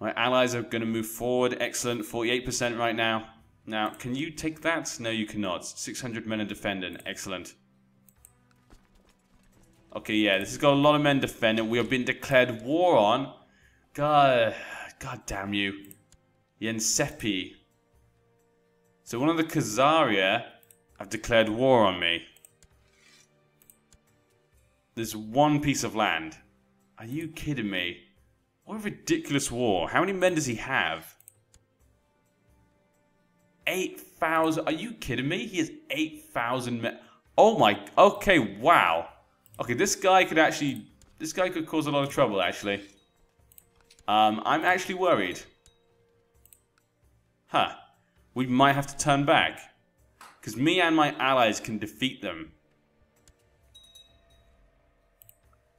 My allies are going to move forward. Excellent. 48% right now. Now, can you take that? No, you cannot. 600 men are defending. Excellent. Okay, yeah, this has got a lot of men defending. We have been declared war on. God, God damn you. Yensepi. So one of the Khazaria have declared war on me. There's one piece of land. Are you kidding me? What a ridiculous war. How many men does he have? 8,000. Are you kidding me? He has 8,000 men. Oh my. Okay, wow. Okay, this guy could actually... This guy could cause a lot of trouble, actually. Um, I'm actually worried. Huh. We might have to turn back. Because me and my allies can defeat them.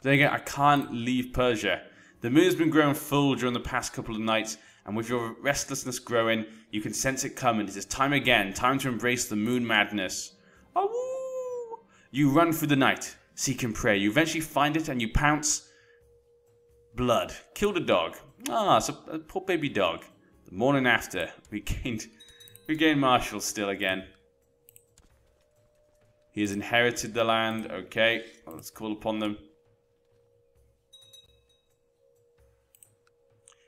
Then again, I can't leave Persia. The moon's been growing full during the past couple of nights, and with your restlessness growing, you can sense it coming. It is time again, time to embrace the moon madness. Oh, you run through the night, seeking prey. You eventually find it and you pounce. Blood. Killed a dog. Ah, it's a, a poor baby dog. The morning after, we gained, we gained Marshall still again. He has inherited the land. Okay, let's call upon them.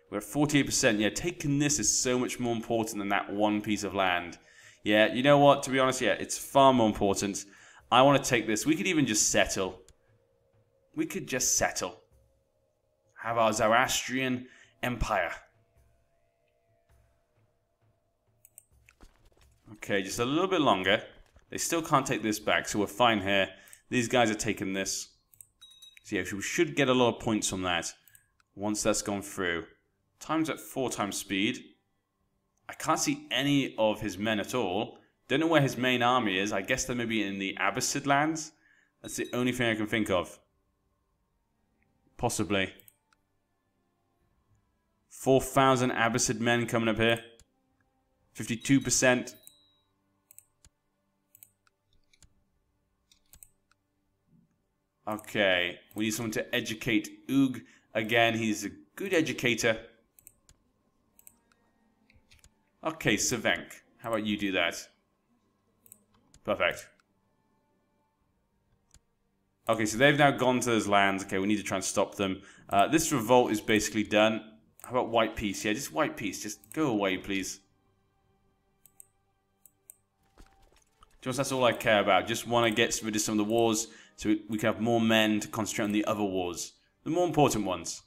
We're at 48%. Yeah, taking this is so much more important than that one piece of land. Yeah, you know what? To be honest, yeah, it's far more important. I want to take this. We could even just settle. We could just settle. Have our Zoroastrian Empire. Okay, just a little bit longer. They still can't take this back, so we're fine here. These guys are taking this. So yeah, we should get a lot of points from that once that's gone through. Time's at four times speed. I can't see any of his men at all. Don't know where his main army is. I guess they're maybe in the Abbasid lands. That's the only thing I can think of. Possibly. 4,000 Abbasid men coming up here. 52%. Okay, we need someone to educate Ug again. He's a good educator. Okay, Savenk, how about you do that? Perfect. Okay, so they've now gone to those lands. Okay, we need to try and stop them. Uh, this revolt is basically done. How about white peace? Yeah, just white peace. Just go away, please. Just that's all I care about. Just want to get rid of some of the wars so we can have more men to concentrate on the other wars. The more important ones.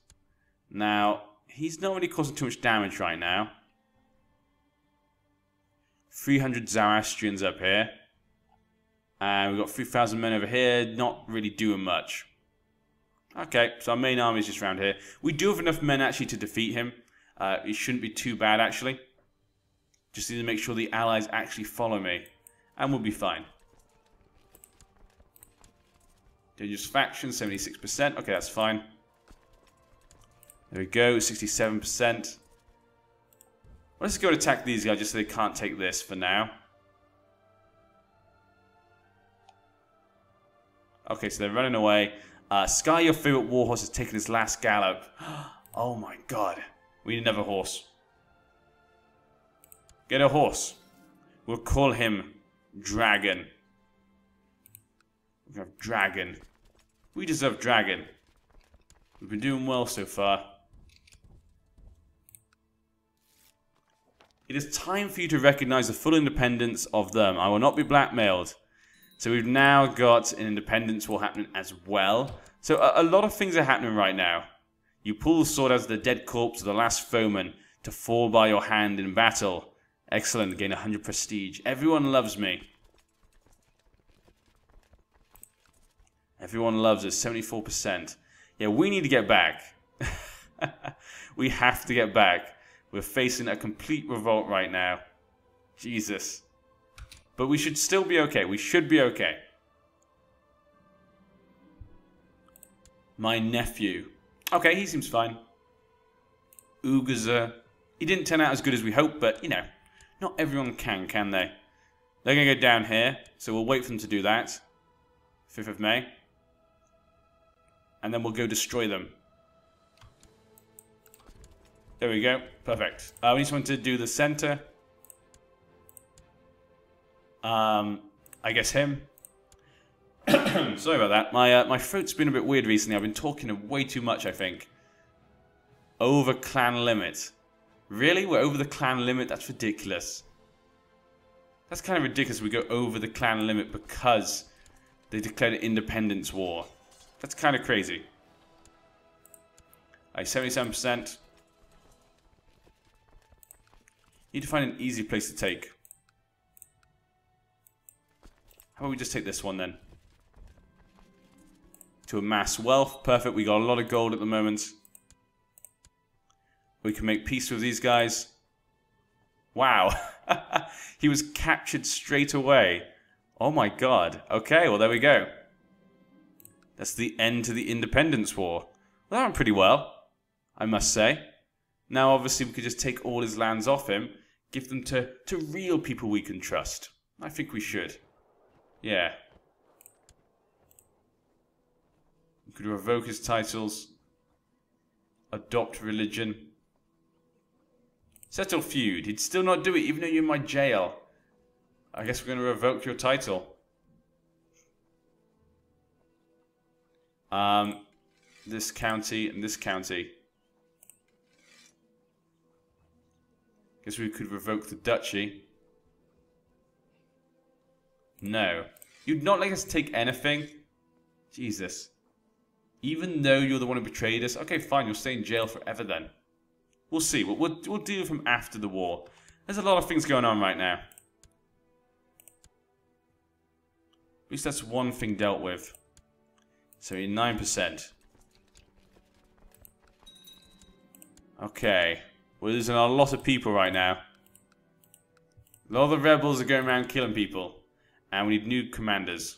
Now, he's not really causing too much damage right now. 300 Zoroastrians up here. And we've got 3,000 men over here, not really doing much. Okay, so our main army is just around here. We do have enough men actually to defeat him. Uh, it shouldn't be too bad actually. Just need to make sure the allies actually follow me. And we'll be fine. Dangerous faction, 76%. Okay, that's fine. There we go, 67%. Let's go and attack these guys just so they can't take this for now. Okay, so they're running away. Uh, Sky, your favorite warhorse, has taken his last gallop. oh my god. We need another horse. Get a horse. We'll call him Dragon. We have Dragon. We deserve Dragon. We've been doing well so far. It is time for you to recognize the full independence of them. I will not be blackmailed. So we've now got an independence war happening as well. So a, a lot of things are happening right now. You pull the sword as the dead corpse of the last foeman to fall by your hand in battle. Excellent, gain 100 prestige. Everyone loves me. Everyone loves us, 74%. Yeah, we need to get back. we have to get back. We're facing a complete revolt right now. Jesus. But we should still be okay. We should be okay. My nephew. Okay, he seems fine. Ugaza. He didn't turn out as good as we hoped, but, you know, not everyone can, can they? They're going to go down here, so we'll wait for them to do that. 5th of May and then we'll go destroy them. There we go. Perfect. Uh, we just want to do the center. Um, I guess him. Sorry about that. My uh, my throat's been a bit weird recently. I've been talking a way too much, I think. Over clan limit. Really? We're over the clan limit? That's ridiculous. That's kind of ridiculous. We go over the clan limit because they declared an independence war. That's kind of crazy. Alright, 77%. Need to find an easy place to take. How about we just take this one then? To amass wealth. Perfect. We got a lot of gold at the moment. We can make peace with these guys. Wow. he was captured straight away. Oh my god. Okay, well there we go. That's the end to the Independence War. Well, that went pretty well, I must say. Now, obviously, we could just take all his lands off him, give them to, to real people we can trust. I think we should. Yeah. We could revoke his titles, adopt religion, settle feud. He'd still not do it, even though you're in my jail. I guess we're going to revoke your title. Um, this county and this county. Guess we could revoke the duchy. No. You'd not like us take anything? Jesus. Even though you're the one who betrayed us? Okay, fine, you'll stay in jail forever then. We'll see. We'll, we'll, we'll deal with him after the war. There's a lot of things going on right now. At least that's one thing dealt with. So you're 9%. Okay. We're losing a lot of people right now. A lot of the rebels are going around killing people. And we need new commanders.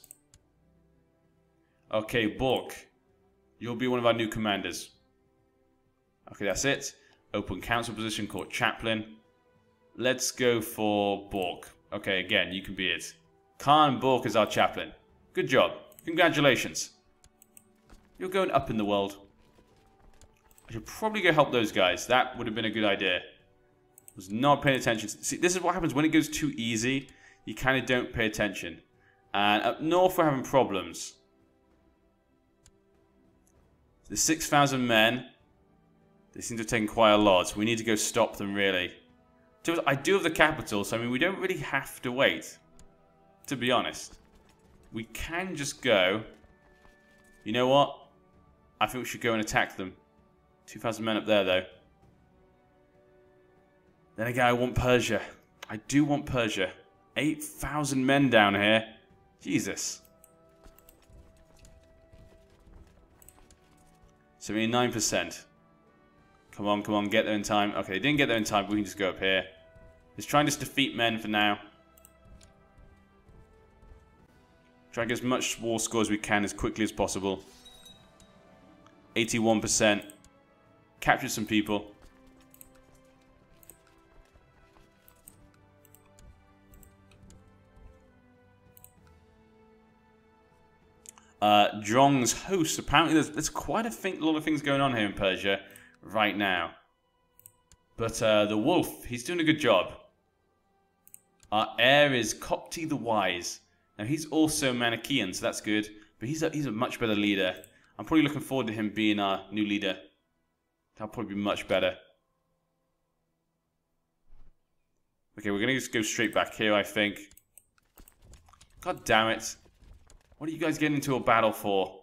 Okay, Bork. You'll be one of our new commanders. Okay, that's it. Open council position called Chaplain. Let's go for Bork. Okay, again, you can be it. Khan Bork is our chaplain. Good job. Congratulations. You're going up in the world. I should probably go help those guys. That would have been a good idea. Was not paying attention. See, this is what happens when it goes too easy you kind of don't pay attention. And up north we're having problems. The 6,000 men, they seem to have taken quite a lot. We need to go stop them, really. I do have the capital, so I mean, we don't really have to wait. To be honest. We can just go. You know what? I think we should go and attack them. 2,000 men up there, though. Then again, I want Persia. I do want Persia. 8,000 men down here. Jesus. 79%. Come on, come on, get there in time. Okay, they didn't get there in time, we can just go up here. Let's try and just defeat men for now. Try and get as much war score as we can as quickly as possible. 81%. Capture some people. Uh, Zhong's host. Apparently, there's, there's quite a, thing, lot of things going on here in Persia right now. But uh, the wolf, he's doing a good job. Our heir is Kopti the Wise. Now, he's also Manichaean, so that's good. But he's a, he's a much better leader. I'm probably looking forward to him being our new leader. That'll probably be much better. Okay, we're to just go straight back here, I think. God damn it. What are you guys getting into a battle for?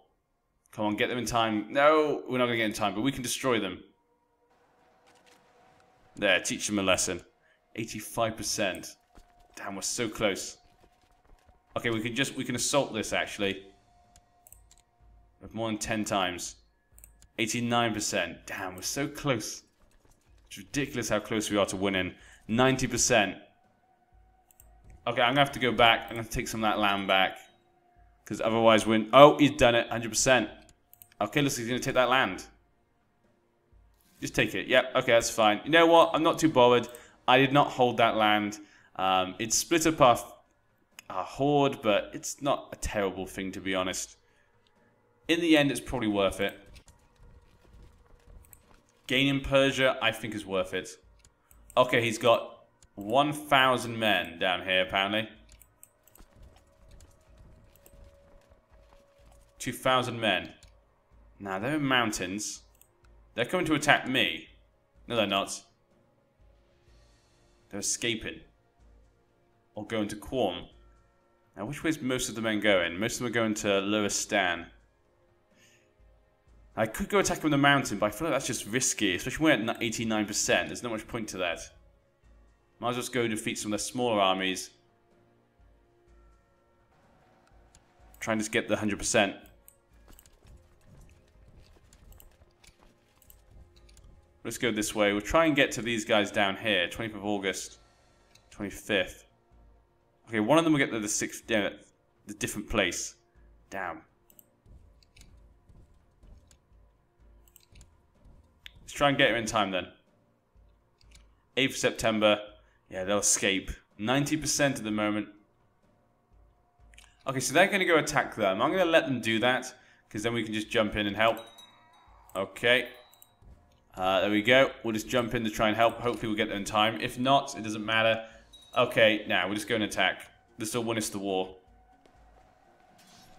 Come on, get them in time. No, we're not to get in time, but we can destroy them. There, teach them a lesson. 85%. Damn, we're so close. Okay, we can just, we can assault this, actually. More than 10 times. 89%. Damn, we're so close. It's ridiculous how close we are to winning. 90%. Okay, I'm going to have to go back. I'm going to take some of that land back. Because otherwise we're... Oh, he's done it. 100%. Okay, listen, he's going to take that land. Just take it. Yep, okay, that's fine. You know what? I'm not too bothered. I did not hold that land. Um, it split up our, our horde, but it's not a terrible thing, to be honest. In the end, it's probably worth it. Gaining Persia, I think is worth it. Okay, he's got 1,000 men down here, apparently. 2,000 men. Now, they're in mountains. They're coming to attack me. No, they're not. They're escaping. Or going to Qom. Now, which way is most of the men going? Most of them are going to Luristan. I could go attack on the mountain, but I feel like that's just risky, especially when we're at 89%. There's not much point to that. Might as well just go defeat some of their smaller armies. Try and just get the 100%. Let's go this way. We'll try and get to these guys down here. 25th of August. 25th. Okay, one of them will get to the sixth, yeah, the different place. Damn. Let's try and get him in time then. 8th September. Yeah, they'll escape. 90% at the moment. Okay, so they're going to go attack them. I'm going to let them do that, because then we can just jump in and help. Okay. Uh, there we go. We'll just jump in to try and help. Hopefully we'll get there in time. If not, it doesn't matter. Okay, now we'll just go and attack. This will win us the war.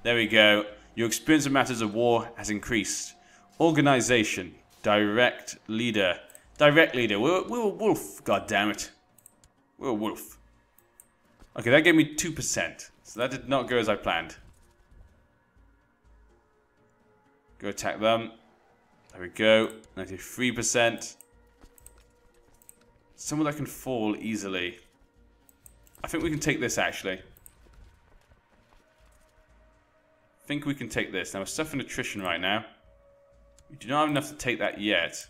There we go. Your experience in matters of war has increased. Organization. Direct leader. Direct leader. We're, we're a wolf. God damn it. We're a wolf. Okay, that gave me 2%. So that did not go as I planned. Go attack them. There we go. 93%. Someone that can fall easily. I think we can take this, actually. I think we can take this. Now, we're suffering attrition right now. We do not have enough to take that yet.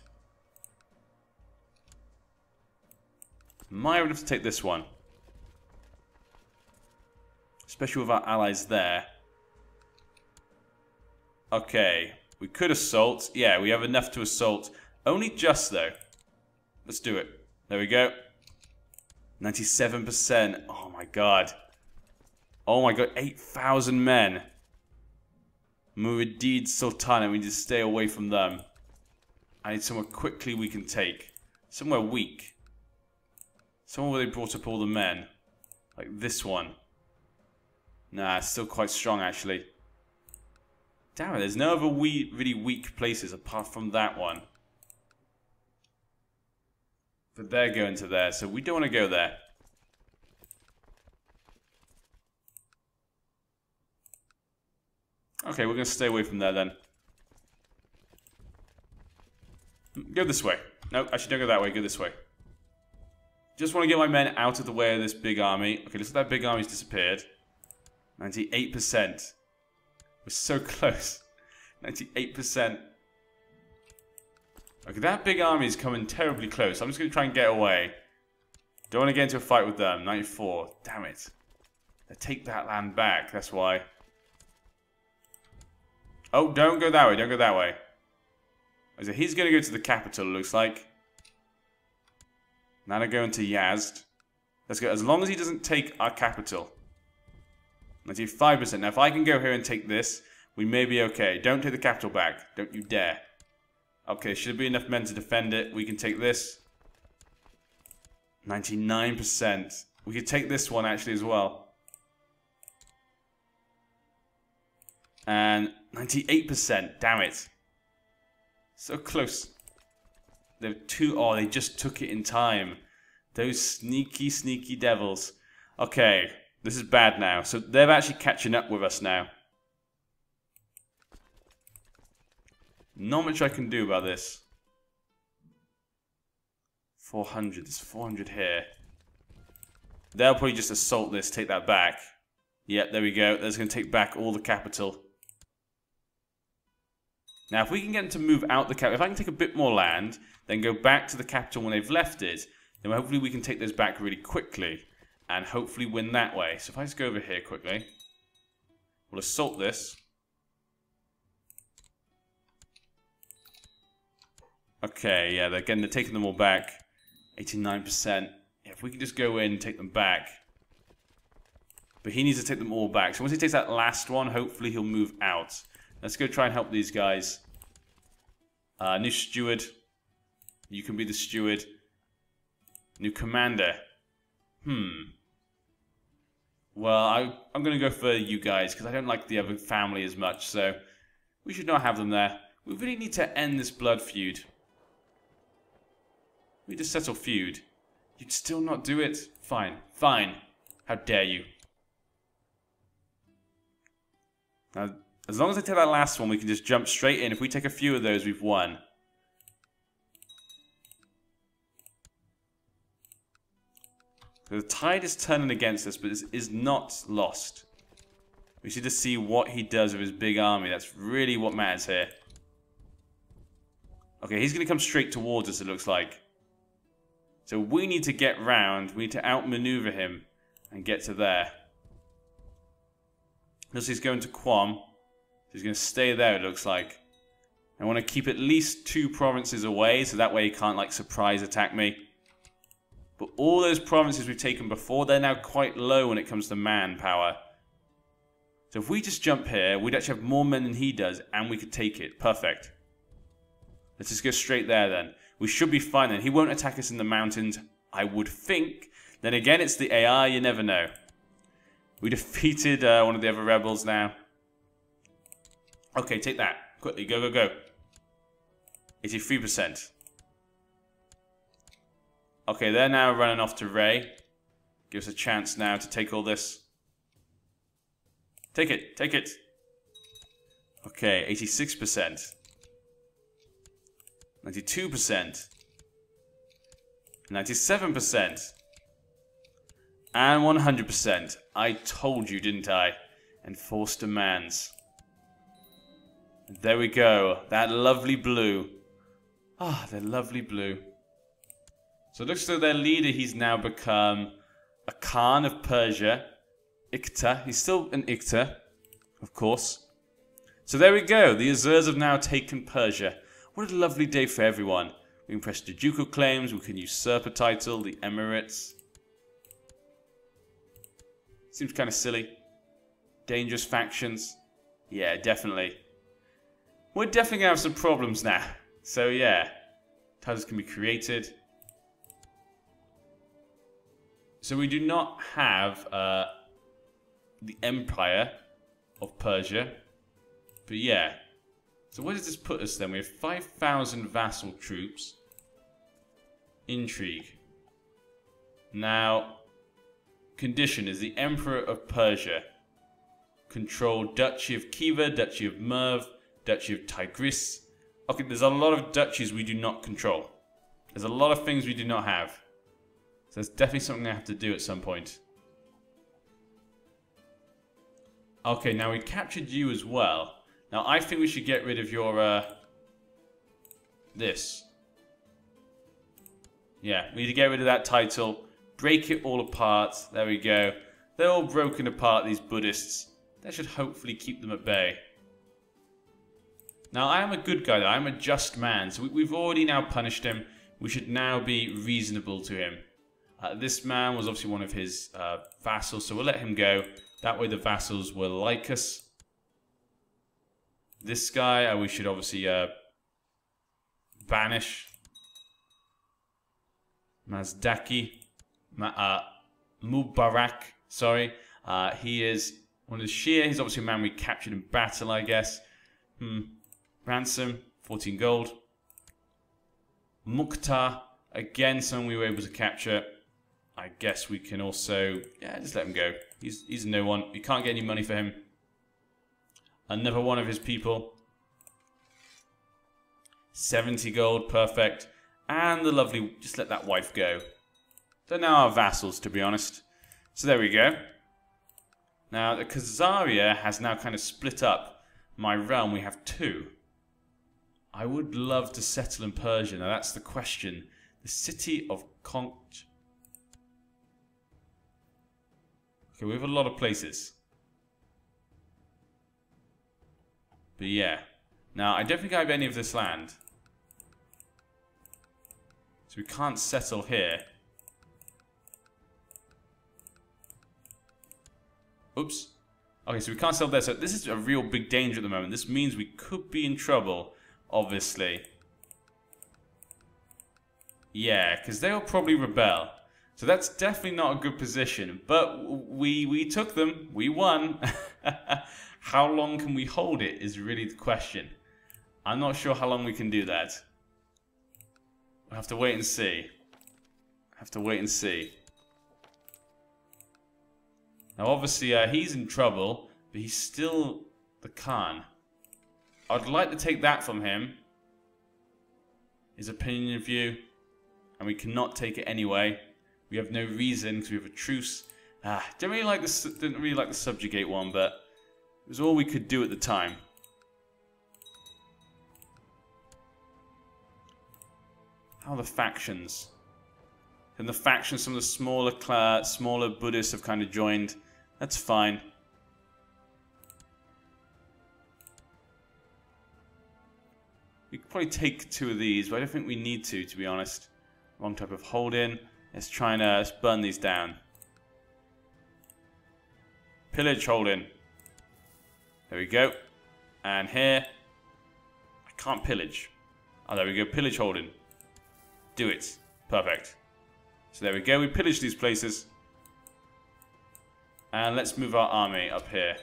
Might have enough to take this one. Especially with our allies there. Okay. We could assault. Yeah, we have enough to assault. Only just, though. Let's do it. There we go. 97%. Oh, my God. Oh, my God. 8,000 men. Muradid Sultana. We need to stay away from them. I need somewhere quickly we can take. Somewhere weak. Somewhere where they brought up all the men. Like this one. Nah, it's still quite strong, actually. Damn it, there's no other wee, really weak places apart from that one. But they're going to there, so we don't want to go there. Okay, we're going to stay away from there then. Go this way. No, actually don't go that way, go this way. Just want to get my men out of the way of this big army. Okay, looks like that big army's disappeared. 98%. We're so close. 98%. Okay, that big army is coming terribly close. I'm just going to try and get away. Don't want to get into a fight with them. 94. Damn it. They take that land back. That's why. Oh, don't go that way. Don't go that way. So he's going to go to the capital, looks like. Now they're going to Yazd. Let's go. As long as he doesn't take our capital. Let's do 5%. Now, if I can go here and take this, we may be okay. Don't take the capital back. Don't you dare. Okay, should be enough men to defend it. We can take this. 99%. We could take this one, actually, as well. And 98%. Damn it. So close. They're two. Oh, they just took it in time. Those sneaky, sneaky devils. Okay. This is bad now. So they're actually catching up with us now. Not much I can do about this. 400. There's 400 here. They'll probably just assault this, take that back. Yep, there we go. That's going to take back all the capital. Now, if we can get them to move out the capital, if I can take a bit more land, then go back to the capital when they've left it, then hopefully we can take those back really quickly and hopefully win that way. So if I just go over here quickly, we'll assault this. Okay, yeah, they're again they're taking them all back. 89%. Yeah, if we can just go in and take them back. But he needs to take them all back. So once he takes that last one, hopefully he'll move out. Let's go try and help these guys. Uh, new steward. You can be the steward. New commander. Hmm. Well, I, I'm going to go for you guys because I don't like the other family as much, so we should not have them there. We really need to end this blood feud. We just settle feud. You'd still not do it? Fine, fine. How dare you? Now, as long as I take that last one, we can just jump straight in. If we take a few of those, we've won. The tide is turning against us, but this is not lost. We should just see what he does with his big army. That's really what matters here. Okay, he's going to come straight towards us, it looks like. So we need to get round. We need to outmaneuver him and get to there. Notice he's going to Qom. He's going to stay there, it looks like. I want to keep at least two provinces away, so that way he can't, like, surprise attack me. But all those provinces we've taken before, they're now quite low when it comes to manpower. So if we just jump here, we'd actually have more men than he does, and we could take it. Perfect. Let's just go straight there then. We should be fine then. He won't attack us in the mountains, I would think. Then again, it's the AI, you never know. We defeated uh, one of the other rebels now. Okay, take that. Quickly, go, go, go. 83%. Okay, they're now running off to Ray. Give us a chance now to take all this. Take it, take it. Okay, 86%. 92%. 97%. And 100%. I told you, didn't I? Enforced demands. There we go. That lovely blue. Ah, the lovely blue. So it looks like their leader, he's now become a Khan of Persia. Ikta. He's still an Ikta, of course. So there we go. The Azurs have now taken Persia. What a lovely day for everyone. We can press the ducal claims. We can usurp a title. The Emirates. Seems kind of silly. Dangerous factions. Yeah, definitely. We're definitely going to have some problems now. So yeah. Titles can be created. So we do not have uh, the Empire of Persia. But yeah. So where does this put us then? We have 5,000 vassal troops. Intrigue. Now, condition is the Emperor of Persia. Control Duchy of Kiva, Duchy of Merv, Duchy of Tigris. Okay, there's a lot of duchies we do not control. There's a lot of things we do not have. So it's definitely something I have to do at some point. Okay, now we captured you as well. Now I think we should get rid of your, uh, this. Yeah, we need to get rid of that title. Break it all apart. There we go. They're all broken apart, these Buddhists. That should hopefully keep them at bay. Now, I am a good guy, though. I'm a just man. So we've already now punished him. We should now be reasonable to him. Uh, this man was obviously one of his uh, vassals, so we'll let him go. That way the vassals will like us. This guy, uh, we should obviously uh, banish. Mazdaki. Ma uh, Mubarak, sorry. Uh, he is one of the Shia. He's obviously a man we captured in battle, I guess. Hmm. Ransom, 14 gold. Mukhtar, again, someone we were able to capture. I guess we can also, yeah, just let him go. He's, he's no one. We can't get any money for him. Another one of his people. 70 gold, perfect. And the lovely, just let that wife go. They're now our vassals, to be honest. So there we go. Now, the Khazaria has now kind of split up my realm. We have two. I would love to settle in Persia. Now, that's the question. The city of Konch Okay, we have a lot of places. But yeah. Now, I don't think I have any of this land. So we can't settle here. Oops. Okay, so we can't settle there. So this is a real big danger at the moment. This means we could be in trouble, obviously. Yeah, because they will probably rebel. So that's definitely not a good position. But we we took them. We won. how long can we hold it is really the question. I'm not sure how long we can do that. We'll have to wait and see. Have to wait and see. Now obviously uh, he's in trouble, but he's still the Khan. I'd like to take that from him. His opinion of you. And we cannot take it anyway. We have no reason because we have a truce. Ah, don't really like the didn't really like the subjugate one, but it was all we could do at the time. How are the factions? And the factions, some of the smaller smaller Buddhists have kind of joined. That's fine. Probably take two of these, but I don't think we need to, to be honest. Wrong type of hold in. Let's try and uh, let's burn these down. Pillage hold in. There we go. And here, I can't pillage. Oh, there we go. Pillage holding. Do it. Perfect. So there we go. We pillage these places. And let's move our army up here.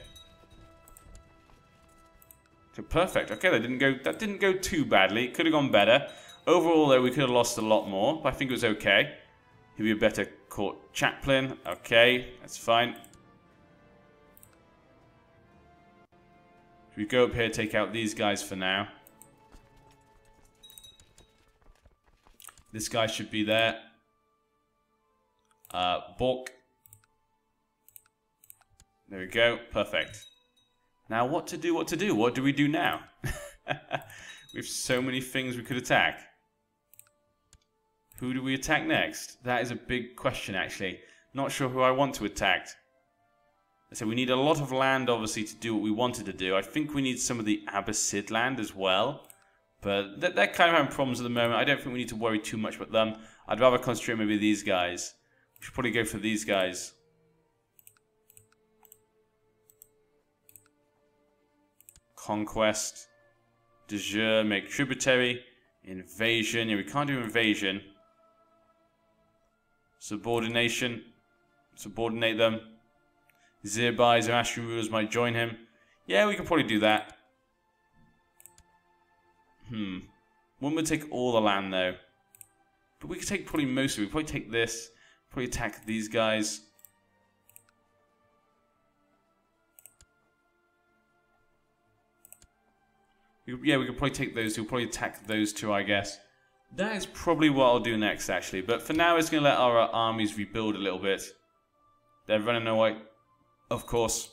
Perfect. Okay, that didn't go that didn't go too badly. It could have gone better. Overall, though, we could have lost a lot more, but I think it was okay. He'd be a better court chaplain. Okay, that's fine. we go up here, take out these guys for now. This guy should be there. Uh, Bork. There we go. Perfect. Now what to do, what to do? What do we do now? we have so many things we could attack. Who do we attack next? That is a big question, actually. Not sure who I want to attack. So we need a lot of land, obviously, to do what we wanted to do. I think we need some of the Abbasid land as well. But they're kind of having problems at the moment. I don't think we need to worry too much about them. I'd rather concentrate maybe these guys. We should probably go for these guys. Conquest. De jure, make tributary. Invasion. Yeah, we can't do invasion. Subordination. Subordinate them. Zirbai, Zoroastrian rulers might join him. Yeah, we could probably do that. Hmm. One would take all the land, though. But we could take probably most of it. We'd probably take this. Probably attack these guys. Yeah, we could probably take those We'll probably attack those two, I guess. That is probably what I'll do next, actually. But for now, it's going to let our uh, armies rebuild a little bit. They're running away, of course.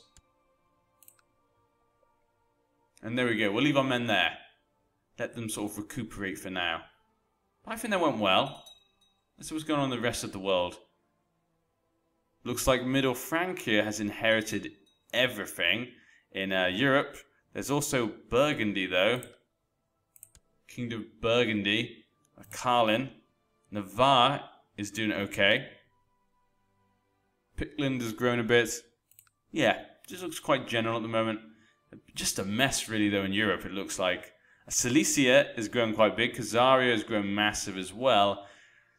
And there we go. We'll leave our men there. Let them sort of recuperate for now. I think that went well. Let's see what's going on in the rest of the world. Looks like Middle Francia has inherited everything in uh, Europe. There's also Burgundy, though. Kingdom of Burgundy. Carlin. Navarre is doing okay. Pictland has grown a bit. Yeah, just looks quite general at the moment. Just a mess, really, though, in Europe, it looks like. Silesia is growing quite big. Khazaria has grown massive as well.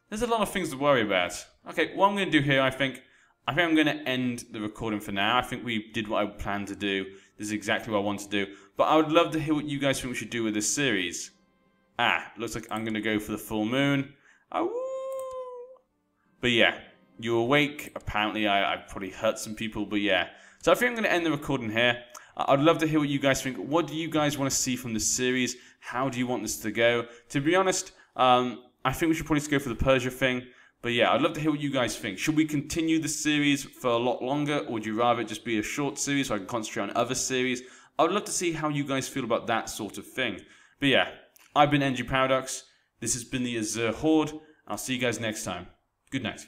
There's a lot of things to worry about. Okay, what I'm going to do here, I think, I think I'm going to end the recording for now. I think we did what I planned to do. This is exactly what I want to do. But I would love to hear what you guys think we should do with this series. Ah, looks like I'm going to go for the full moon. Oh, but yeah, you awake. Apparently, I, I probably hurt some people, but yeah. So I think I'm going to end the recording here. I'd love to hear what you guys think. What do you guys want to see from this series? How do you want this to go? To be honest, um, I think we should probably go for the Persia thing. But yeah, I'd love to hear what you guys think. Should we continue the series for a lot longer, or would you rather just be a short series so I can concentrate on other series? I would love to see how you guys feel about that sort of thing. But yeah, I've been NG Paradox. This has been the Azure Horde. I'll see you guys next time. Good night.